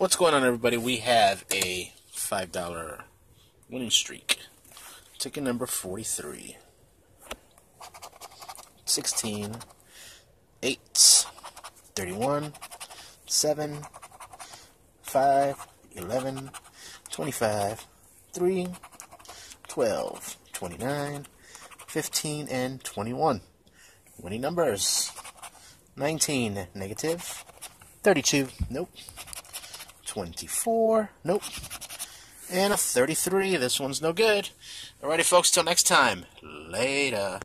What's going on, everybody? We have a $5 winning streak. Ticket number 43. 16, 8, 31, 7, 5, 11, 25, 3, 12, 29, 15, and 21. Winning numbers 19, negative, 32, nope. 24. Nope. And a 33. This one's no good. Alrighty, folks, till next time. Later.